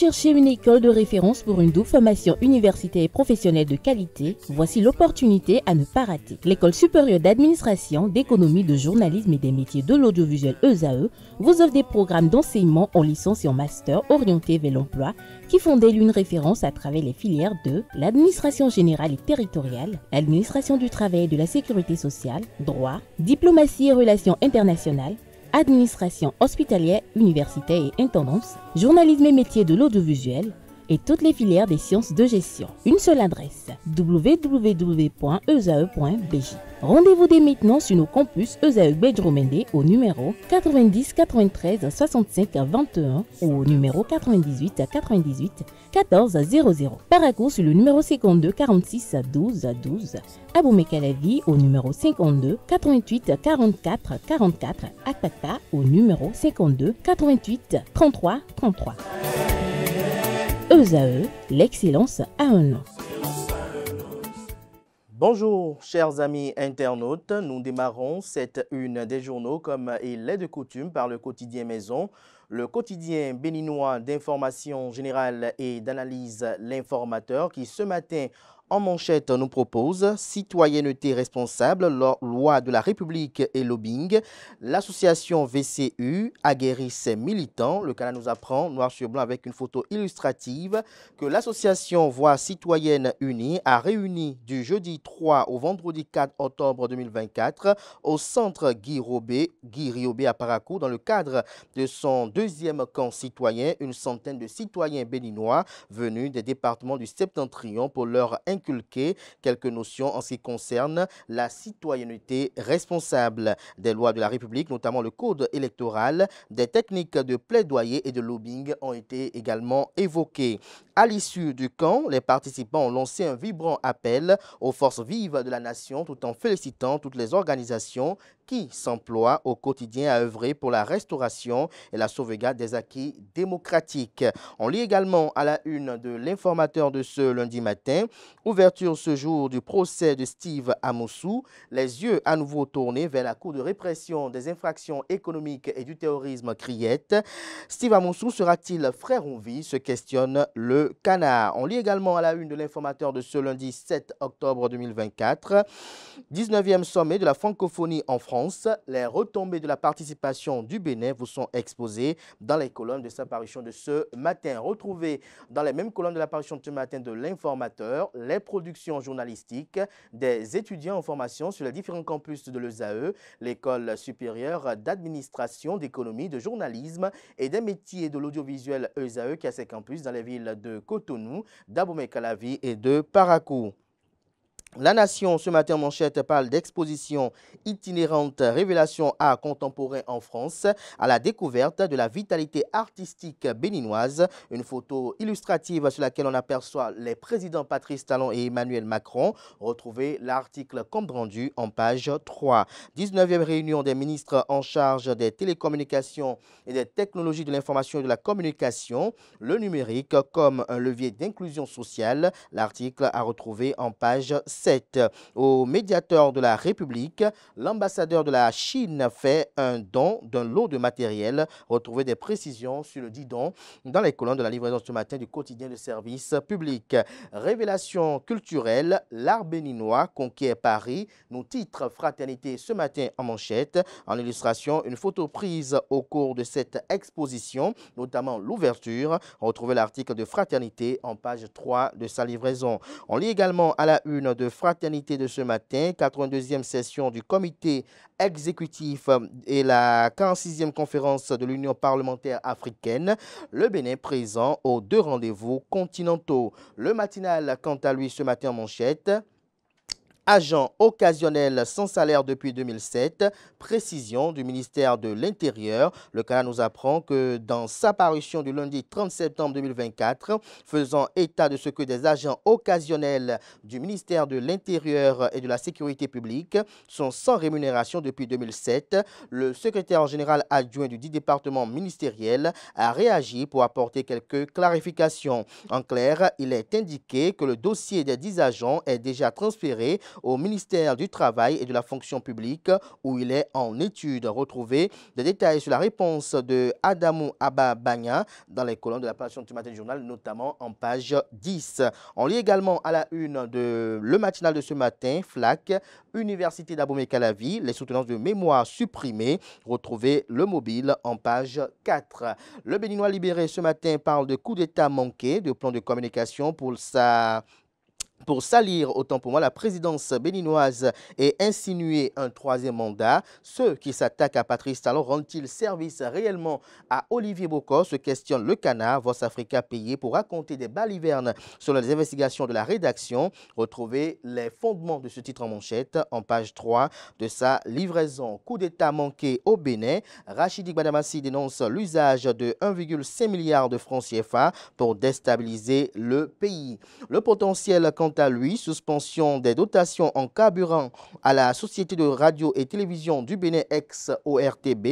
cherchez une école de référence pour une double formation universitaire et professionnelle de qualité Voici l'opportunité à ne pas rater. L'École supérieure d'administration, d'économie, de journalisme et des métiers de l'audiovisuel ESAE vous offre des programmes d'enseignement en licence et en master orientés vers l'emploi qui font d'elle une référence à travers les filières de l'administration générale et territoriale, l'administration du travail et de la sécurité sociale, droit, diplomatie et relations internationales, administration hospitalière, universitaire et intendance, journalisme et métiers de l'audiovisuel, et toutes les filières des sciences de gestion. Une seule adresse www.esae.bj. Rendez-vous dès maintenant sur nos campus ESAE Bedromende au numéro 90 93 65 21 ou au numéro 98 98 14 00. Paracourt sur le numéro 52 46 12 12. Aboumé Calavi au numéro 52 88 44 44. Akpata au numéro 52 88 33 33. ESAE, l'excellence à un nom. Bonjour chers amis internautes, nous démarrons cette une des journaux comme il est de coutume par le quotidien Maison, le quotidien béninois d'information générale et d'analyse L'informateur qui ce matin en manchette, nous propose Citoyenneté responsable, loi de la République et lobbying. L'association VCU aguerrit ses militants. Le canal nous apprend, noir sur blanc avec une photo illustrative, que l'association Voix citoyenne unie a réuni du jeudi 3 au vendredi 4 octobre 2024 au centre Guy Robé, Riobé à Paracou, dans le cadre de son deuxième camp citoyen, une centaine de citoyens béninois venus des départements du Septentrion pour leur quelques notions en ce qui concerne la citoyenneté responsable des lois de la République, notamment le code électoral, des techniques de plaidoyer et de lobbying ont été également évoquées. À l'issue du camp, les participants ont lancé un vibrant appel aux forces vives de la nation tout en félicitant toutes les organisations qui s'emploient au quotidien à œuvrer pour la restauration et la sauvegarde des acquis démocratiques. On lit également à la une de l'informateur de ce lundi matin, ouverture ce jour du procès de Steve Amoussou, les yeux à nouveau tournés vers la Cour de répression des infractions économiques et du terrorisme criette. Steve Amoussou sera-t-il frère en vie se questionne le canard. On lit également à la une de l'informateur de ce lundi 7 octobre 2024, 19e sommet de la francophonie en France les retombées de la participation du Bénin vous sont exposées dans les colonnes de sa parution de ce matin. Retrouvez dans les mêmes colonnes de la parution de ce matin de l'informateur les productions journalistiques des étudiants en formation sur les différents campus de l'ESAE, l'école supérieure d'administration, d'économie, de journalisme et des métiers de l'audiovisuel ESAE qui a ses campus dans les villes de Cotonou, d'Abomey-Calavi et de Paracou. La Nation, ce matin, manchette, parle d'exposition itinérante Révélation art contemporain en France à la découverte de la vitalité artistique béninoise. Une photo illustrative sur laquelle on aperçoit les présidents Patrice Talon et Emmanuel Macron. Retrouvez l'article compte rendu en page 3. 19e réunion des ministres en charge des télécommunications et des technologies de l'information et de la communication. Le numérique comme un levier d'inclusion sociale. L'article à retrouver en page 7. Au médiateur de la République, l'ambassadeur de la Chine fait un don d'un lot de matériel. Retrouvez des précisions sur le dit don dans les colonnes de la livraison ce matin du quotidien de service public. Révélation culturelle, l'art béninois conquiert Paris. Nous titre Fraternité ce matin en manchette. En illustration, une photo prise au cours de cette exposition, notamment l'ouverture. Retrouvez l'article de Fraternité en page 3 de sa livraison. On lit également à la une de fraternité de ce matin, 82e session du comité exécutif et la 46e conférence de l'Union parlementaire africaine. Le Bénin présent aux deux rendez-vous continentaux. Le matinal, quant à lui, ce matin en manchette agent occasionnel sans salaire depuis 2007. Précision du ministère de l'Intérieur. Le Canada nous apprend que dans sa parution du lundi 30 septembre 2024, faisant état de ce que des agents occasionnels du ministère de l'Intérieur et de la Sécurité publique sont sans rémunération depuis 2007, le secrétaire général adjoint du dit département ministériel a réagi pour apporter quelques clarifications. En clair, il est indiqué que le dossier des 10 agents est déjà transféré au ministère du Travail et de la fonction publique où il est en étude. Retrouvez des détails sur la réponse de Adamou Abba Banya dans les colonnes de la page du matin journal, notamment en page 10. On lit également à la une de le matinal de ce matin, FLAC, Université d'Abomey-Calavi, les soutenances de mémoire supprimées. Retrouvez le mobile en page 4. Le Béninois libéré ce matin parle de coup d'État manqué, de plan de communication pour sa pour salir, autant pour moi, la présidence béninoise et insinuer un troisième mandat. Ceux qui s'attaquent à Patrice Talon rendent-ils service réellement à Olivier Bocor se questionne le canard, Voice Africa payé pour raconter des balivernes sur les investigations de la rédaction. Retrouvez les fondements de ce titre en manchette en page 3 de sa livraison. Coup d'État manqué au Bénin. Rachidi Badamassi dénonce l'usage de 1,5 milliard de francs CFA pour déstabiliser le pays. Le potentiel quand à lui, suspension des dotations en carburant à la Société de radio et télévision du Bénin ex-ORTB.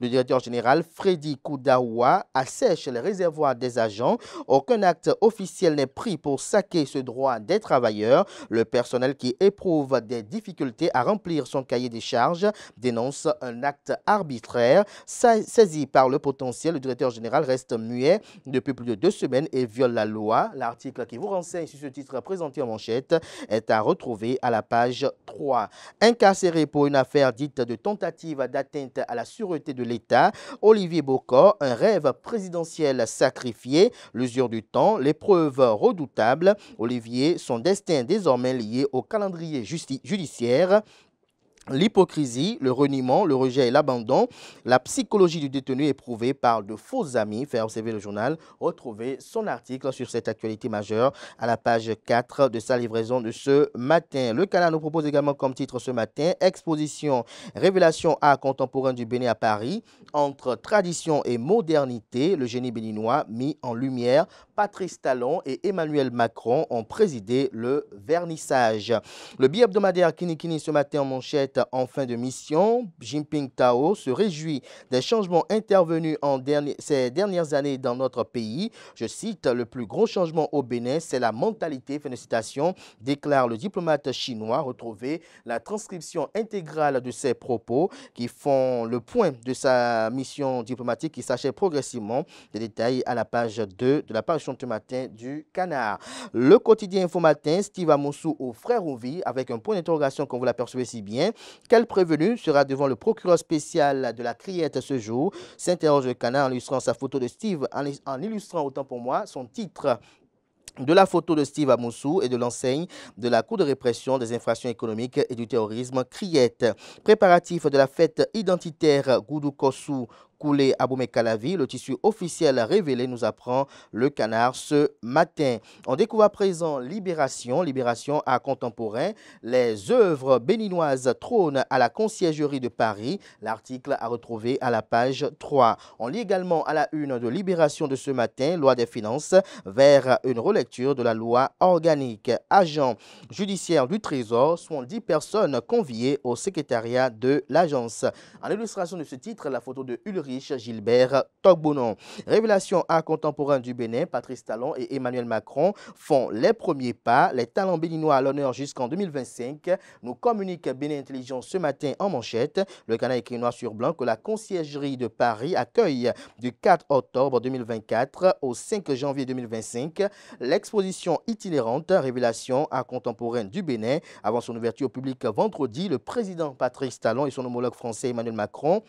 Le directeur général Freddy Koudaoua assèche les réservoirs des agents. Aucun acte officiel n'est pris pour saquer ce droit des travailleurs. Le personnel qui éprouve des difficultés à remplir son cahier des charges dénonce un acte arbitraire. Saisi par le potentiel, le directeur général reste muet depuis plus de deux semaines et viole la loi. L'article qui vous renseigne sur ce titre présenté manchette est à retrouver à la page 3. Incarcéré pour une affaire dite de tentative d'atteinte à la sûreté de l'État, Olivier Bocor, un rêve présidentiel sacrifié, l'usure du temps, l'épreuve redoutable. Olivier, son destin désormais lié au calendrier judiciaire L'hypocrisie, le reniement, le rejet et l'abandon, la psychologie du détenu éprouvée par de faux amis, fait observer le journal, retrouvez son article sur cette actualité majeure à la page 4 de sa livraison de ce matin. Le canal nous propose également comme titre ce matin, Exposition, révélation art contemporain du Bénin à Paris, entre tradition et modernité, le génie béninois mis en lumière. Patrice Talon et Emmanuel Macron ont présidé le vernissage. Le billet hebdomadaire Kini Kini ce matin en manchette en fin de mission. Jinping Tao se réjouit des changements intervenus en ces dernières années dans notre pays. Je cite, le plus gros changement au Bénin, c'est la mentalité. Félicitations, déclare le diplomate chinois. Retrouvez la transcription intégrale de ses propos qui font le point de sa mission diplomatique qui s'achève progressivement. Des détails à la page 2 de la page de matin du Canard. Le quotidien Info Matin, Steve Amoussou au frère Ouvi avec un point d'interrogation comme vous l'apercevez si bien. Quel prévenu sera devant le procureur spécial de la criette ce jour? S'interroge le canard en illustrant sa photo de Steve, en, illustrant autant pour moi son titre de la photo de Steve Amoussou et de l'enseigne de la Cour de répression des infractions économiques et du terrorisme Criette. Préparatif de la fête identitaire Goudou Kossou coulé à. Le tissu officiel révélé nous apprend le canard ce matin. On découvre à présent Libération, Libération à contemporain. Les œuvres béninoises trônent à la conciergerie de Paris. L'article à retrouver à la page 3. On lit également à la une de Libération de ce matin, loi des finances, vers une relecture de la loi organique. Agent judiciaire du Trésor, sont 10 personnes conviées au secrétariat de l'agence. En illustration de ce titre, la photo de Ulrich Gilbert Togbonon. Révélation art contemporain du Bénin, Patrice Talon et Emmanuel Macron font les premiers pas. Les talents béninois à l'honneur jusqu'en 2025 nous communique Bénin Intelligence ce matin en manchette. Le canal écrit noir sur blanc que la conciergerie de Paris accueille du 4 octobre 2024 au 5 janvier 2025 l'exposition itinérante Révélation art contemporain du Bénin. Avant son ouverture au public vendredi, le président Patrice Talon et son homologue français Emmanuel Macron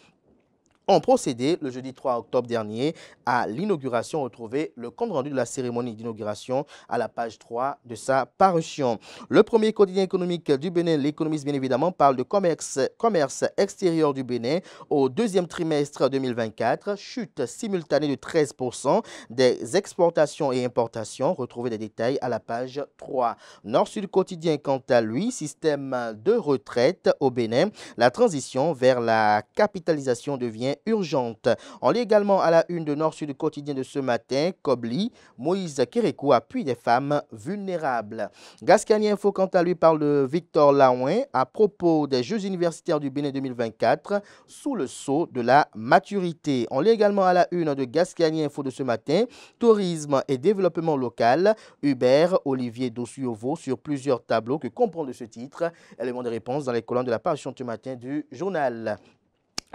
ont procédé le jeudi 3 octobre dernier à l'inauguration. Retrouvez le compte rendu de la cérémonie d'inauguration à la page 3 de sa parution. Le premier quotidien économique du Bénin, l'économiste bien évidemment, parle de commerce, commerce extérieur du Bénin au deuxième trimestre 2024. Chute simultanée de 13% des exportations et importations. Retrouvez des détails à la page 3. Nord-Sud quotidien, quant à lui, système de retraite au Bénin. La transition vers la capitalisation devient urgente. On lit également à la une de Nord-Sud quotidien de ce matin, Kobli, Moïse Kérékou appuie des femmes vulnérables. Gascani Info, quant à lui, parle de Victor Laouin à propos des Jeux universitaires du Bénin 2024 sous le sceau de la maturité. On lit également à la une de Gascani Info de ce matin, tourisme et développement local, Hubert Olivier Dossuovo sur plusieurs tableaux que comprend de ce titre. Élément de réponse dans les colonnes de la page ce matin du journal.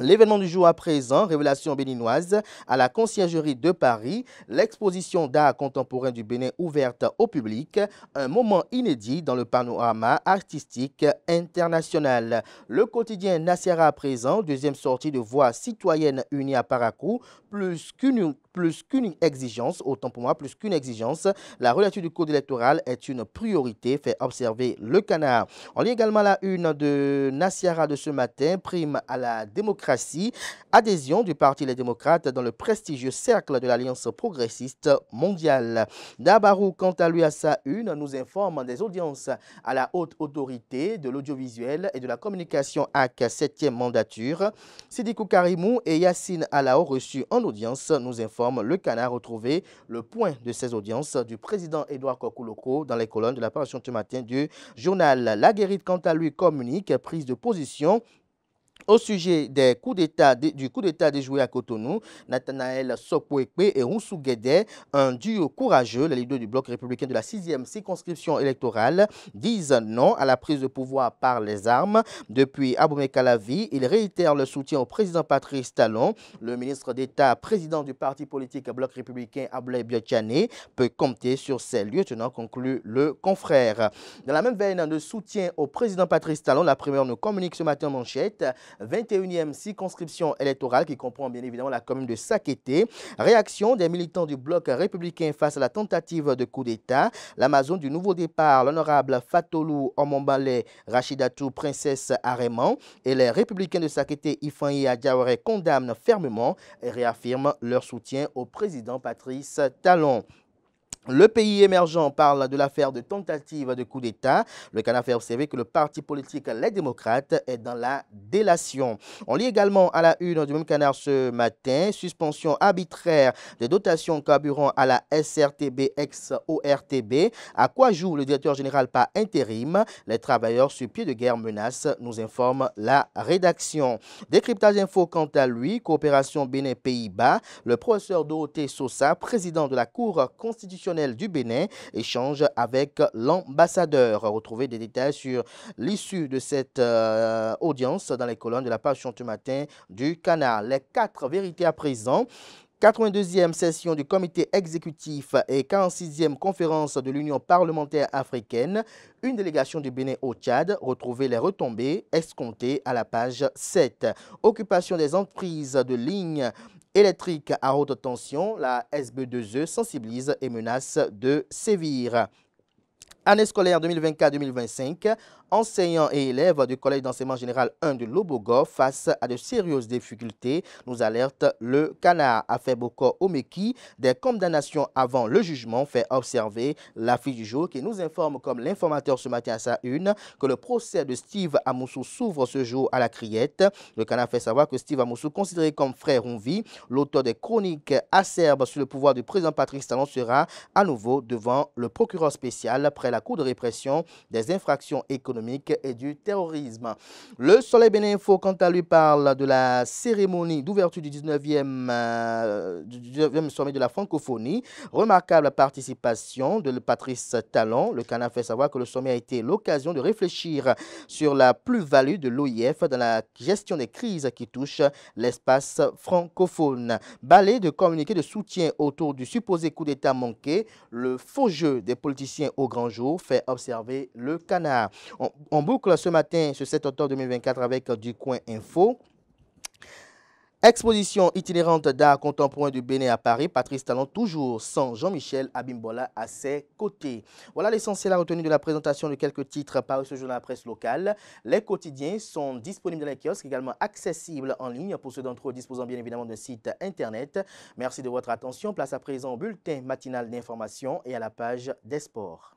L'événement du jour à présent, révélation béninoise à la conciergerie de Paris, l'exposition d'art contemporain du Bénin ouverte au public, un moment inédit dans le panorama artistique international. Le quotidien Nassera à présent, deuxième sortie de voix citoyenne unie à Paracou, plus qu'une plus qu'une exigence, autant pour moi, plus qu'une exigence, la relature du code électoral est une priorité, fait observer le canard. On lit également la une de Nassiara de ce matin, prime à la démocratie, adhésion du Parti Les Démocrates dans le prestigieux cercle de l'Alliance progressiste mondiale. Dabarou, quant à lui à sa une, nous informe des audiences à la haute autorité de l'audiovisuel et de la communication AK 7e mandature. Sidikou Karimou et Yassine Alao reçus en audience nous le Canard retrouvé le point de ces audiences du président Édouard Kokouloko dans les colonnes de la page ce matin du journal. La guérite, quant à lui, communique prise de position au sujet des coups du coup d'État déjoué à Cotonou, Nathanaël Sokwekwe et Roussou Guédé, un duo courageux, les leaders du bloc républicain de la 6e circonscription électorale, disent non à la prise de pouvoir par les armes. Depuis Aboumé Kalavi, ils réitèrent le soutien au président Patrice Talon. Le ministre d'État, président du parti politique bloc républicain Ablaï Biotiane, peut compter sur ses lieutenants, conclut le confrère. Dans la même veine de soutien au président Patrice Talon, la première nous communique ce matin en manchette 21e circonscription électorale qui comprend bien évidemment la commune de Sakété. Réaction des militants du bloc républicain face à la tentative de coup d'État. L'Amazon du nouveau départ, l'honorable Fatolou Omombale Rachidatou, princesse Aréman et les républicains de Sakété, Ifan Adjaware condamnent fermement et réaffirment leur soutien au président Patrice Talon. Le pays émergent parle de l'affaire de tentative de coup d'État. Le Canada fait observer que le parti politique Les Démocrates est dans la délation. On lit également à la une du même canard ce matin, suspension arbitraire des dotations carburant à la SRTB ex-ORTB. À quoi joue le directeur général par intérim? Les travailleurs sur pied de guerre menacent, nous informe la rédaction. Décryptage info quant à lui, coopération Bénin-Pays-Bas. Le professeur Dorothée Sosa, président de la Cour constitutionnelle du Bénin échange avec l'ambassadeur. Retrouvez des détails sur l'issue de cette euh, audience dans les colonnes de la page ce matin du canal. Les quatre vérités à présent. 82e session du comité exécutif et 46e conférence de l'Union parlementaire africaine, une délégation du Bénin au Tchad, retrouvez les retombées escomptées à la page 7. Occupation des entreprises de ligne électrique à haute tension, la SB2E sensibilise et menace de sévir. Année scolaire 2024-2025, enseignants et élèves du Collège d'enseignement général 1 de Lobogo face à de sérieuses difficultés, nous alerte le canard. A fait beaucoup Omeki, des condamnations avant le jugement fait observer l'affiche du jour qui nous informe comme l'informateur ce matin à sa une que le procès de Steve Amoussou s'ouvre ce jour à la criette. Le canard fait savoir que Steve Amoussou, considéré comme frère Ronvi, l'auteur des chroniques acerbes sur le pouvoir du président Patrice Talon sera à nouveau devant le procureur spécial après la Cour de répression des infractions économiques et du terrorisme. Le Soleil Bénin Info, quant à lui, parle de la cérémonie d'ouverture du 19e, euh, du sommet de la francophonie. Remarquable participation de Patrice Talon. Le Canada fait savoir que le sommet a été l'occasion de réfléchir sur la plus-value de l'OIF dans la gestion des crises qui touchent l'espace francophone. Balai de communiqué de soutien autour du supposé coup d'État manqué. Le faux jeu des politiciens au grand jour fait observer le canard. On, boucle ce matin, ce 7 octobre 2024, avec du coin info. Exposition itinérante d'art contemporain du Bénin à Paris. Patrice Talon, toujours sans Jean-Michel Abimbola à ses côtés. Voilà l'essentiel à retenir de la présentation de quelques titres par ce journal presse locale. Les quotidiens sont disponibles dans les kiosques, également accessibles en ligne pour ceux d'entre eux disposant bien évidemment d'un site internet. Merci de votre attention. Place à présent au bulletin matinal d'information et à la page des sports.